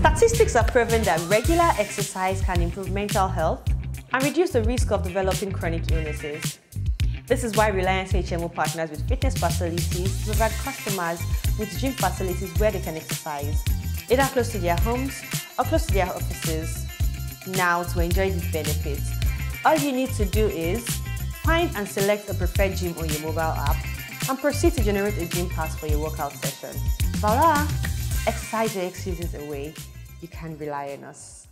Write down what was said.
Statistics have proven that regular exercise can improve mental health and reduce the risk of developing chronic illnesses. This is why Reliance HMO partners with fitness facilities to provide customers with gym facilities where they can exercise, either close to their homes or close to their offices. Now, to enjoy these benefits, all you need to do is find and select a preferred gym on your mobile app and proceed to generate a gym pass for your workout session. Voila! Exercise your excuses away. You can rely on us.